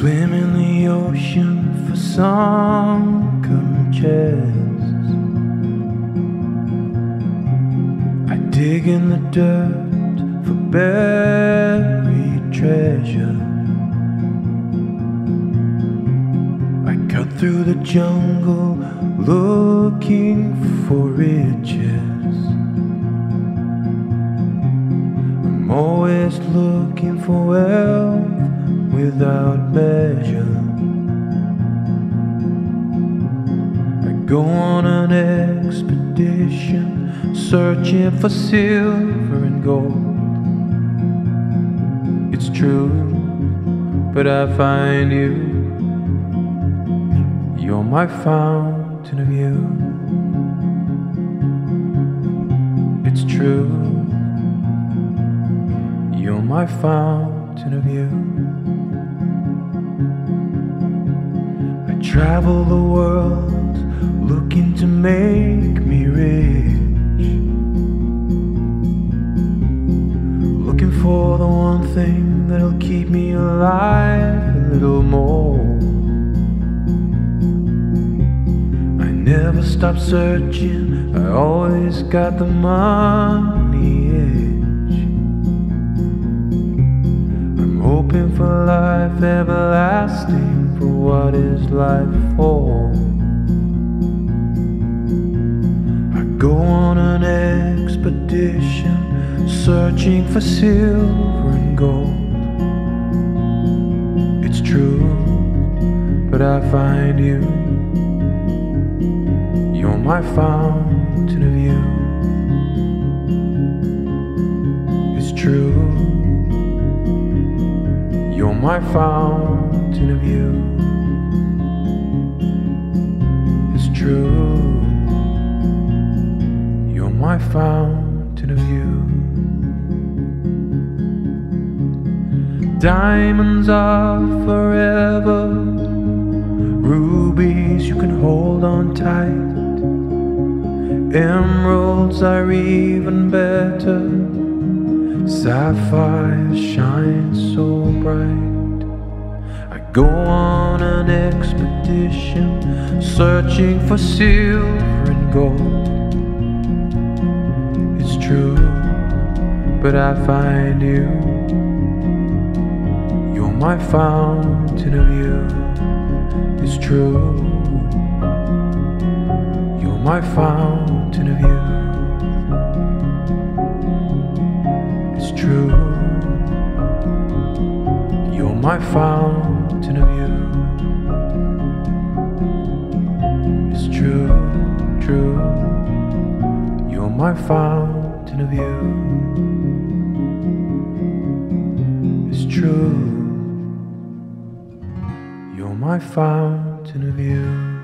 swim in the ocean for sunken chests. I dig in the dirt for buried treasure. I cut through the jungle looking for riches. I'm always looking for wealth without measure. I go on an expedition searching for silver and gold. It's true, but I find you. You're my fountain of youth. It's true. You're my fountain of youth. Travel the world looking to make me rich. Looking for the one thing that'll keep me alive a little more. I never stop searching, I always got the money hoping for life everlasting, for what is life for? I go on an expedition searching for silver and gold. It's true, but I find you. You're my fountain of youth. My fountain of youth. is true. You're my fountain of youth. Diamonds are forever. Rubies you can hold on tight. Emeralds are even better. Sapphires shine so bright. I go on an expedition searching for silver and gold. It's true, but I find you. You're my fountain of youth. It's true. You're my fountain of youth. It's true. You're my fountain of youth. It's true, true. You're my fountain of youth. It's true. You're my fountain of youth.